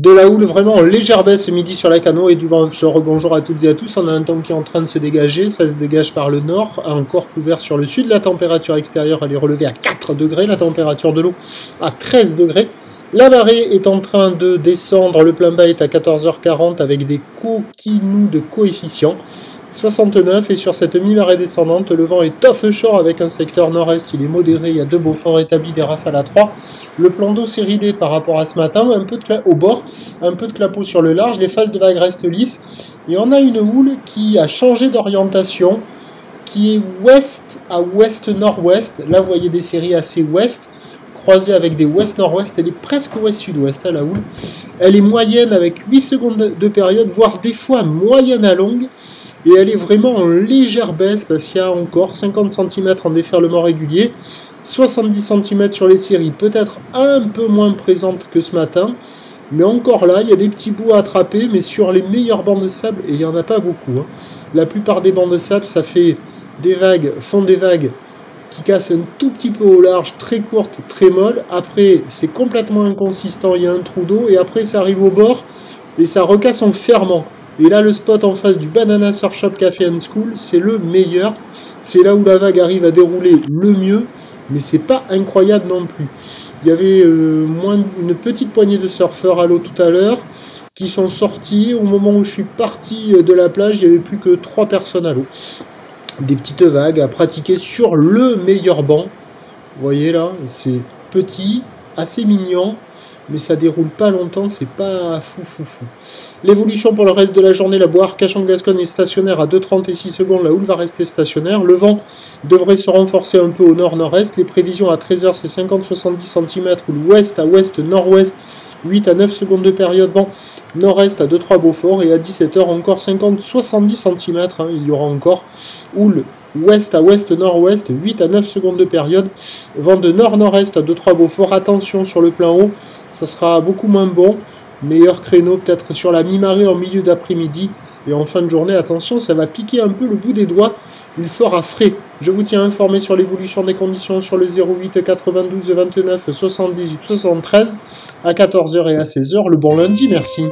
De la houle vraiment en légère baisse midi sur la cano et du vent offshore. Bonjour à toutes et à tous. On a un temps qui est en train de se dégager. Ça se dégage par le nord, encore couvert sur le sud. La température extérieure elle est relevée à 4 degrés. La température de l'eau à 13 degrés. La marée est en train de descendre. Le plein bas est à 14h40 avec des coquinous de coefficient. 69 et sur cette mi-marée descendante, le vent est offshore avec un secteur nord-est, il est modéré, il y a deux beaux forts établis, des rafales à 3. Le plan d'eau s'est ridé par rapport à ce matin, un peu de au bord, un peu de clapot sur le large, les phases de vague restent lisses. Et on a une houle qui a changé d'orientation, qui est ouest à ouest-nord-ouest. Là, vous voyez des séries assez ouest, croisées avec des ouest-nord-ouest. Elle est presque ouest-sud-ouest, à hein, la houle. Elle est moyenne avec 8 secondes de période, voire des fois moyenne à longue et elle est vraiment en légère baisse parce qu'il y a encore 50 cm en déferlement régulier, 70 cm sur les séries, peut-être un peu moins présente que ce matin, mais encore là, il y a des petits bouts à attraper, mais sur les meilleurs bancs de sable, et il n'y en a pas beaucoup. Hein. La plupart des bancs de sable, ça fait des vagues, font des vagues qui cassent un tout petit peu au large, très courtes, très molles. Après, c'est complètement inconsistant, il y a un trou d'eau, et après, ça arrive au bord, et ça recasse en fermant. Et là, le spot en face du Banana Surf Shop Café and School, c'est le meilleur. C'est là où la vague arrive à dérouler le mieux, mais c'est pas incroyable non plus. Il y avait euh, moins une petite poignée de surfeurs à l'eau tout à l'heure qui sont sortis. Au moment où je suis parti de la plage, il n'y avait plus que trois personnes à l'eau. Des petites vagues à pratiquer sur le meilleur banc. Vous voyez là, c'est petit, assez mignon mais ça déroule pas longtemps, c'est pas fou fou fou. L'évolution pour le reste de la journée, la boire Cachan-Gascogne est stationnaire à 2,36 secondes, la houle va rester stationnaire. Le vent devrait se renforcer un peu au nord-nord-est. Les prévisions à 13h c'est 50-70 cm, l'ouest à ouest-nord-ouest, 8 à 9 secondes de période vent nord-est à 2-3 Beaufort et à 17h encore 50-70 cm, hein, il y aura encore houle ouest à ouest nord-ouest 8 à 9 secondes de période, vent de nord-nord-est à 2-3 Beaufort, attention sur le plan haut, ça sera beaucoup moins bon. Meilleur créneau peut-être sur la mi-marée en milieu d'après-midi. Et en fin de journée, attention, ça va piquer un peu le bout des doigts. Il fera frais. Je vous tiens informé sur l'évolution des conditions sur le 08 92 29 78 73 à 14h et à 16h. Le bon lundi, merci.